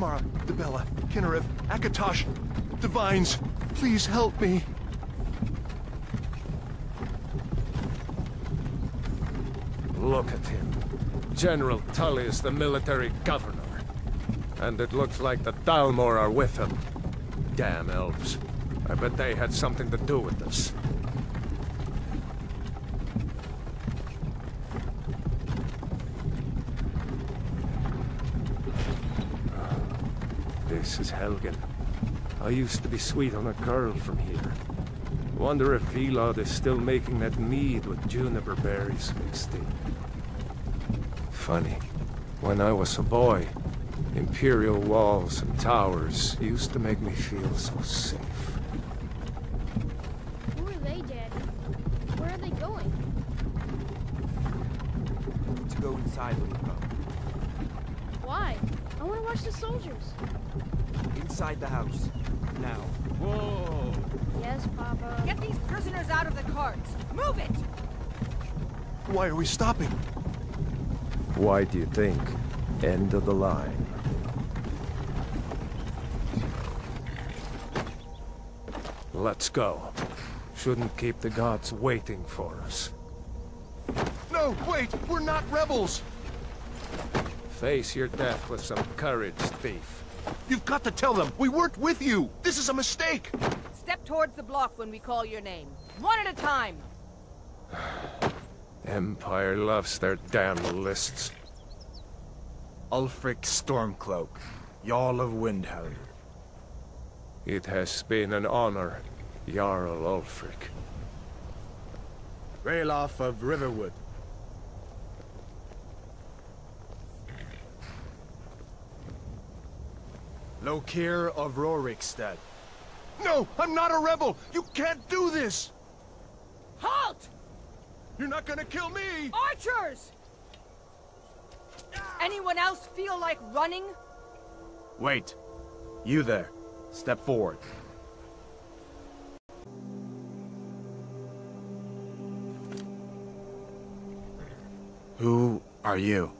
Mara, Dibella, Kynareth, Akatosh, Divines, please help me. Look at him. General Tullius, the military governor. And it looks like the Thalmor are with him. Damn elves. I bet they had something to do with this. Is Helgen. I used to be sweet on a girl from here. Wonder if Vilod is still making that mead with juniper berries mixed in. Funny. When I was a boy, Imperial walls and towers used to make me feel so safe. Who are they, Daddy? Where are they going? To go inside when we come. Why? I want to watch the soldiers. Inside the house. Now. Whoa! Yes, Papa. Get these prisoners out of the carts! Move it! Why are we stopping? Why do you think? End of the line. Let's go. Shouldn't keep the gods waiting for us. No, wait! We're not rebels! Face your death with some courage, thief. You've got to tell them! We worked with you! This is a mistake! Step towards the block when we call your name. One at a time! Empire loves their damn lists. Ulfric Stormcloak, Jarl of Windhelm. It has been an honor, Jarl Ulfric. Ralof of Riverwood. Lokir of Rorikstead. No! I'm not a rebel! You can't do this! Halt! You're not gonna kill me! Archers! Anyone else feel like running? Wait. You there. Step forward. Who are you?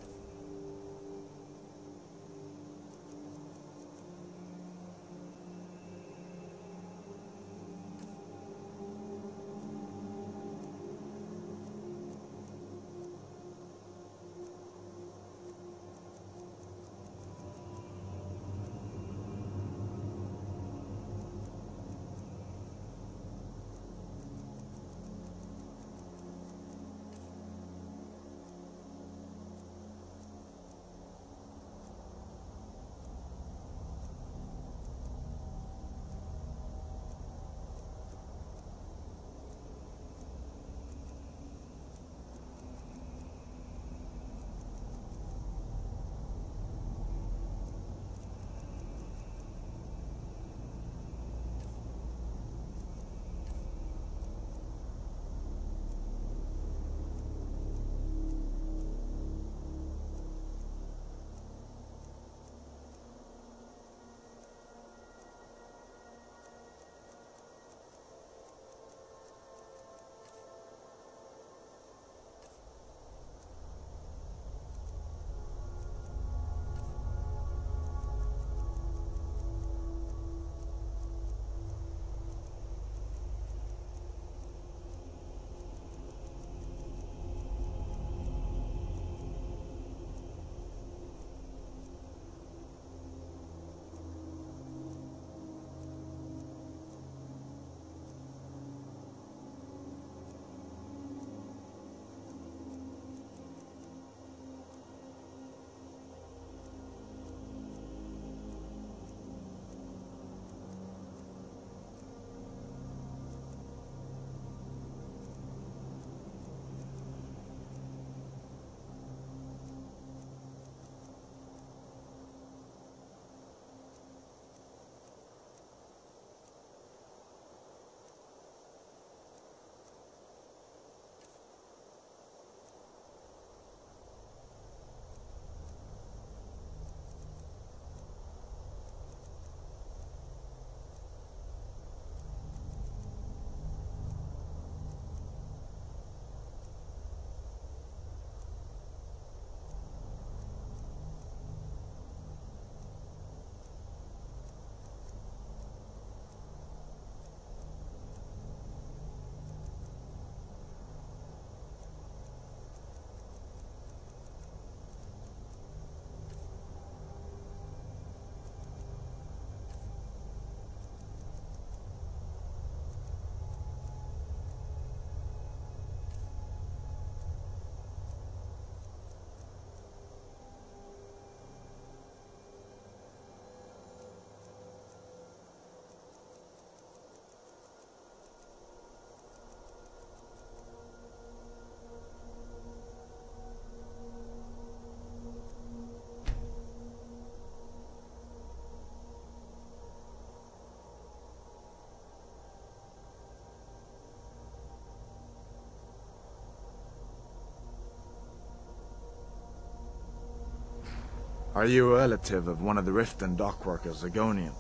Are you a relative of one of the Riften dockworkers, Argonian?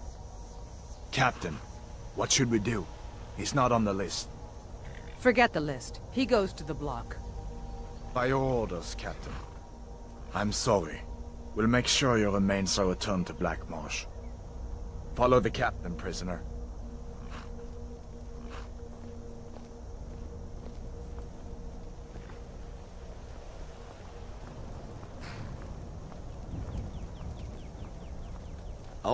Captain, what should we do? He's not on the list. Forget the list. He goes to the block. By your orders, Captain. I'm sorry. We'll make sure your remains are returned to Black Marsh. Follow the captain, prisoner.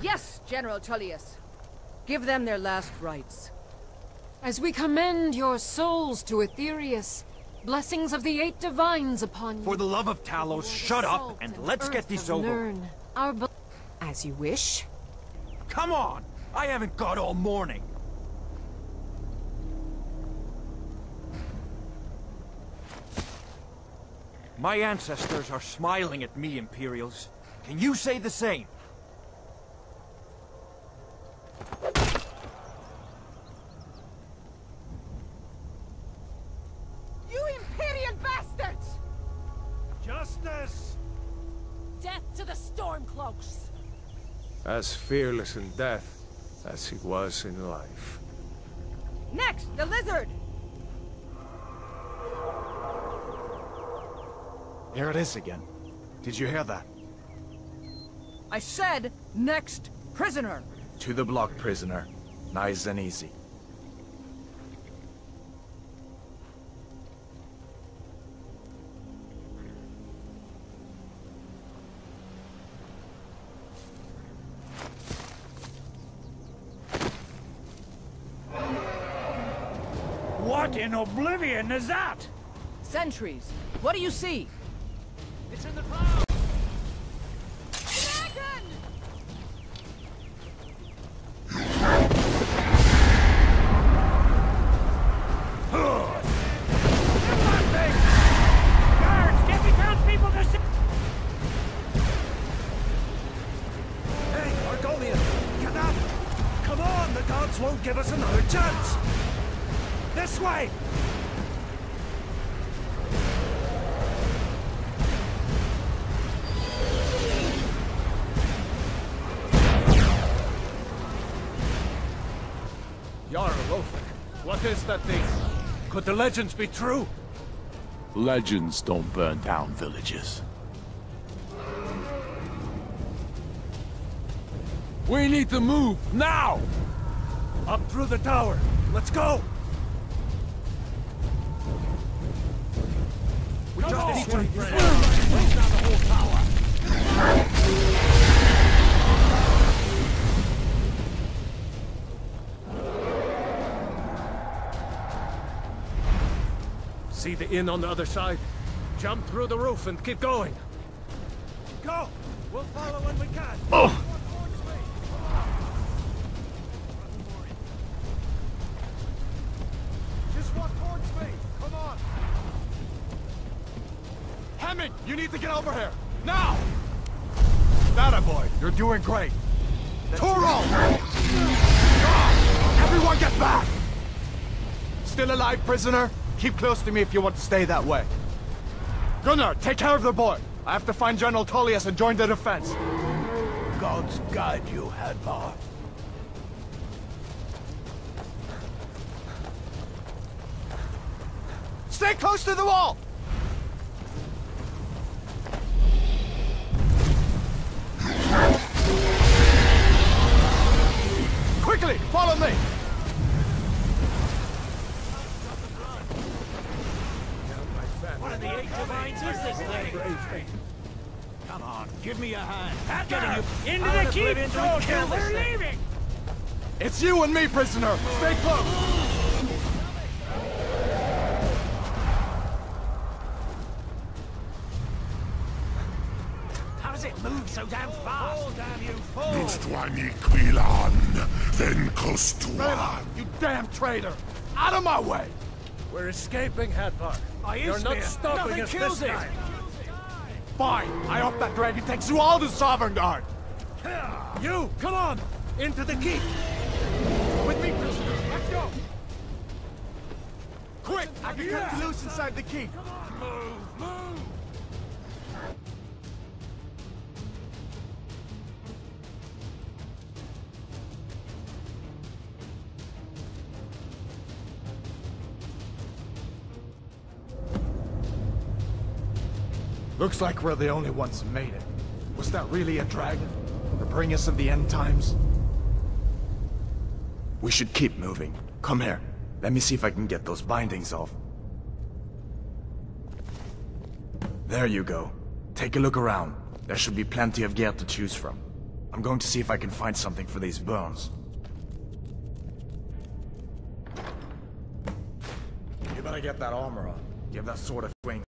Yes, General Tullius. Give them their last rites. As we commend your souls to Aetherius, blessings of the Eight Divines upon you. For the love of Talos, shut up and let's get this over. Nern, our be- As you wish. Come on! I haven't got all morning. My ancestors are smiling at me, Imperials. Can you say the same? As fearless in death as he was in life. Next, the lizard! Here it is again. Did you hear that? I said, next prisoner! To the block, prisoner. Nice and easy. What in oblivion is that? Sentries, what do you see? It's in the crowd! Dragon! Guards, get the townspeople to sit! Hey, Argonian! Get up! Come on, the gods won't give us another chance! This way! Jarl Ulfric, what is that thing? Could the legends be true? Legends don't burn down villages. We need to move, now! Up through the tower! Let's go! We just need to... See the inn on the other side? Jump through the roof and keep going. Go! We'll follow when we can! Just get over here! Now! That boy, you're doing great! Toro! Everyone get back! Still alive, prisoner? Keep close to me if you want to stay that way. Gunnar, take care of the boy! I have to find General Tullius and join the defense. Gods guide you, Hadvar. Stay close to the wall! The keep, soldier! We're leaving! It's you and me, prisoner! Stay close! How does it move so damn fast? Quaniquilan, Venkostua. Ralof, you damn traitor! Out of my way! We're escaping, Hadvar. You're Aesir, not stopping nothing us kills this it. time. Fine, I hope that dragon takes you all to Sovngarde! You, come on! Into the keep! With me, prisoner! Let's go! Quick! I can cut you loose inside the keep! Move, move! Looks like we're the only ones who made it. Was that really a dragon? Bring us of the end times? We should keep moving. Come here. Let me see if I can get those bindings off. There you go. Take a look around. There should be plenty of gear to choose from. I'm going to see if I can find something for these burns. You better get that armor on. Give that sword a swing.